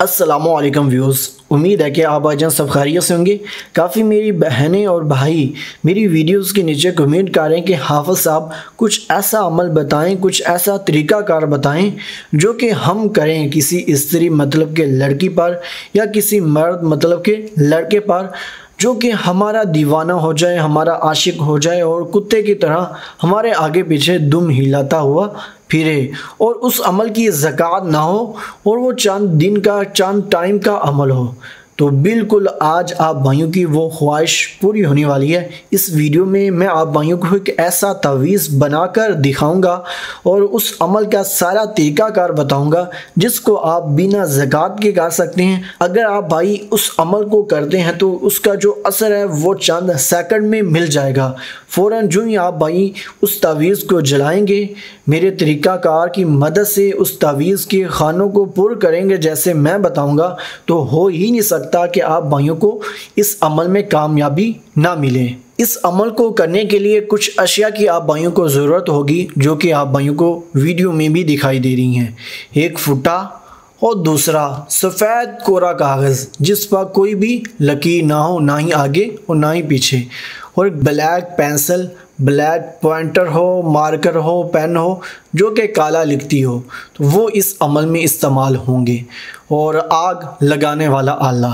असलकम व्यूज़ उम्मीद है कि आप आज सब खैरियत से होंगे। काफ़ी मेरी बहनें और भाई मेरी वीडियोस के नीचे कमेंट कर रहे हैं कि हाफिज़ साहब, कुछ ऐसा अमल बताएँ, कुछ ऐसा तरीक़ाकार बताएँ, जो कि हम करें किसी स्त्री मतलब के लड़की पर या किसी मर्द मतलब के लड़के पर, जो कि हमारा दीवाना हो जाए, हमारा आशिक हो जाए और कुत्ते की तरह हमारे आगे पीछे दुम हिलाता हुआ फिरे और उस अमल की ज़क़़त ना हो और वो चंद दिन का, चंद टाइम का अमल हो। तो बिल्कुल आज आप भाइयों की वो ख्वाहिश पूरी होने वाली है। इस वीडियो में मैं आप भाइयों को एक ऐसा तवीज़ बनाकर दिखाऊँगा और उस अमल का सारा तरीक़ाकार बताऊँगा, जिसको आप बिना ज़क़़त के कर सकते हैं। अगर आप भाई उस अमल को करते हैं तो उसका जो असर है, वो चंद सेकंड में मिल जाएगा। फ़ौर जो ही आप भाई उस तवीज़ को जलाएँगे, मेरे तरीक़ाकार की मदद से उस तवीज़ के खानों को पुर करेंगे, जैसे मैं बताऊँगा तो हो ही नहीं सकता। सकता कि आप भाइयों को इस अमल में कामयाबी ना मिले। इस अमल को करने के लिए कुछ अशिया की आप भाइयों को ज़रूरत होगी, जो कि आप भाइयों को वीडियो में भी दिखाई दे रही हैं। एक फुटा और दूसरा सफ़ेद कोरा कागज़, जिस पर कोई भी लकीर ना हो, ना ही आगे और ना ही पीछे। और ब्लैक पेंसिल, ब्लैक पॉइंटर हो, मार्कर हो, पेन हो, जो कि काला लिखती हो तो वो इस अमल में इस्तेमाल होंगे। और आग लगाने वाला आला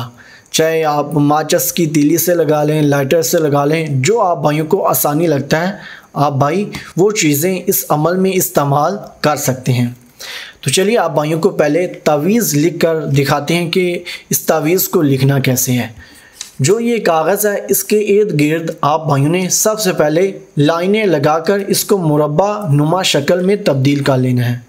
चाहे आप माचस की तीली से लगा लें, लाइटर से लगा लें, जो आप भाइयों को आसानी लगता है, आप भाई वो चीज़ें इस अमल में इस्तेमाल कर सकते हैं। तो चलिए आप भाइयों को पहले तावीज़ लिख कर दिखाते हैं कि इस तावीज़ को लिखना कैसे है। जो ये कागज़ है, इसके इर्द गिर्द आप भाइयों ने सबसे पहले लाइनें लगाकर इसको मुरबा नुमा शक्ल में तब्दील कर लेना है।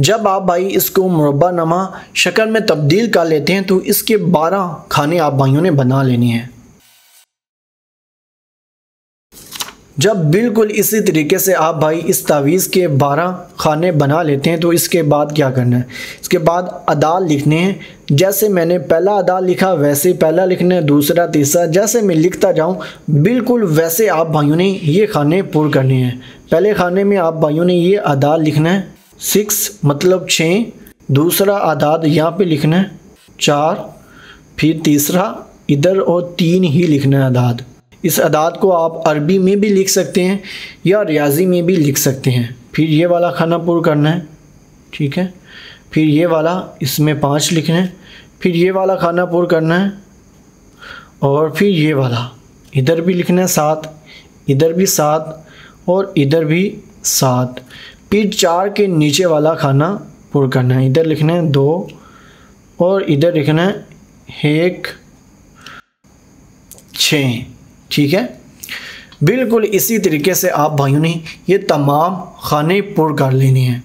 जब आप भाई इसको मुरबा नमा शक्ल में तब्दील कर लेते हैं तो इसके बारह खाने आप भाइयों ने बना लेने हैं। जब बिल्कुल इसी तरीके से आप भाई इस तावीज़ के बारह खाने बना लेते हैं तो इसके बाद क्या करना है? इसके बाद अदाल लिखने हैं। जैसे मैंने पहला अदाल लिखा, वैसे पहला लिखना है, दूसरा, तीसरा। जैसे मैं लिखता जाऊँ, बिल्कुल वैसे आप भाइयों ने ये खाने पूर करने हैं। पहले खाने में आप भाइयों ने ये अदाल लिखना है। सिक्स मतलब छः, दूसरा आदाद यहाँ पे लिखना है, चार, फिर तीसरा, इधर और तीन ही लिखना है आदाद इस अदाद को आप अरबी में भी लिख सकते हैं या रियाजी में भी लिख सकते हैं। फिर ये वाला खाना पूरा करना है, ठीक है? फिर ये वाला, इसमें पाँच लिखना है, फिर ये वाला खाना पूरा करना है, और फिर ये वाला। इधर भी लिखना है सात, इधर भी सात और इधर भी सात। फिर चार के नीचे वाला खाना पुर करना है। इधर लिखना है दो और इधर लिखना है एक छः ठीक है? बिल्कुल इसी तरीके से आप भाइयों ने ये तमाम खाने पुर कर लेने हैं।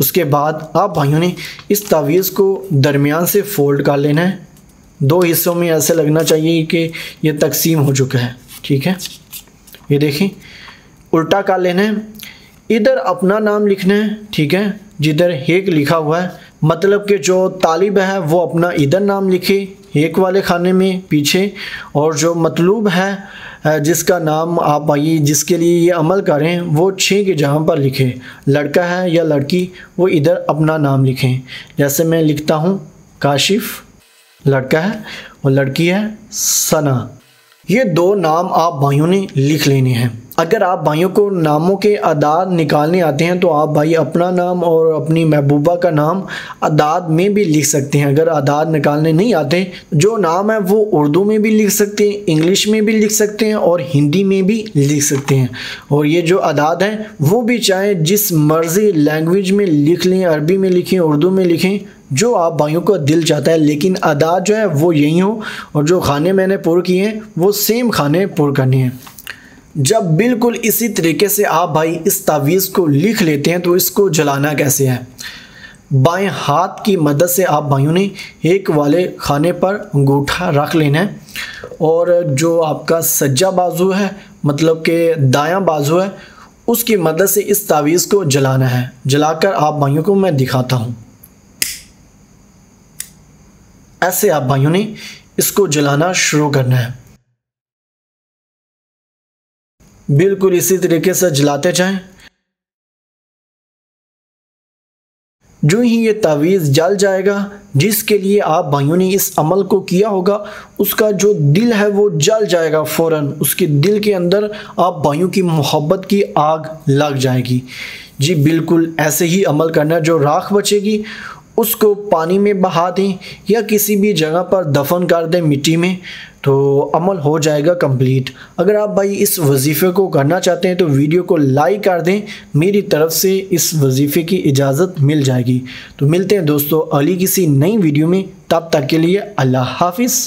उसके बाद आप भाइयों ने इस तावीज़ को दरमियान से फोल्ड कर लेना है। दो हिस्सों में ऐसे लगना चाहिए कि ये तकसीम हो चुका है। ठीक है? ये देखें, उल्टा कर लेना है। इधर अपना नाम लिखना है, ठीक है? जिधर हेक लिखा हुआ है मतलब कि जो तालिब है, वो अपना इधर नाम लिखे एक वाले खाने में पीछे, और जो मतलूब है जिसका नाम आप आइए, जिसके लिए ये अमल करें, वो छः के जहाँ पर लिखें। लड़का है या लड़की, वो इधर अपना नाम लिखें। जैसे मैं लिखता हूँ, काशिफ, लड़का है, और लड़की है, सना। ये दो नाम आप भाइयों ने लिख लेने हैं। अगर आप भाइयों को नामों के अदाद निकालने आते हैं तो आप भाई अपना नाम और अपनी महबूबा का नाम अदाद में भी लिख सकते हैं। अगर अदाद निकालने नहीं आते, जो नाम है वो उर्दू में भी लिख सकते हैं, इंग्लिश में भी लिख सकते हैं और हिंदी में भी लिख सकते हैं। और ये जो अदाद हैं, वो भी चाहे जिस मर्ज़ी लैंग्वेज में लिख लें, अरबी में लिखें, उर्दू में लिखें, जो आप भाइयों को दिल चाहता है, लेकिन अदाद जो है वो यही हो, और जो खाने मैंने पुर किए हैं, वो सेम खाने पुर करने हैं। जब बिल्कुल इसी तरीके से आप भाई इस तावीज़ को लिख लेते हैं तो इसको जलाना कैसे है? बाएँ हाथ की मदद से आप भाइयों ने एक वाले खाने पर अंगूठा रख लेना है। और जो आपका सज्जा बाजू है मतलब के दायां बाजू है, उसकी मदद से इस तावीज़ को जलाना है। जलाकर आप भाइयों को मैं दिखाता हूँ। ऐसे आप भाइयों ने इसको जलाना शुरू करना है। बिल्कुल इसी तरीके से जलाते जाएँ। जो ही ये तावीज़ जल जाएगा, जिसके लिए आप भाइयों ने इस अमल को किया होगा, उसका जो दिल है वो जल जाएगा फ़ौर उसके दिल के अंदर आप भाइयों की मोहब्बत की आग लग जाएगी। जी बिल्कुल ऐसे ही अमल करना जो राख बचेगी उसको पानी में बहा दें या किसी भी जगह पर दफन कर दें मिट्टी में तो अमल हो जाएगा कंप्लीट अगर आप भाई इस वजीफ़े को करना चाहते हैं तो वीडियो को लाइक कर दें, मेरी तरफ़ से इस वजीफ़े की इजाज़त मिल जाएगी। तो मिलते हैं दोस्तों अली किसी नई वीडियो में, तब तक के लिए अल्लाह हाफिज़।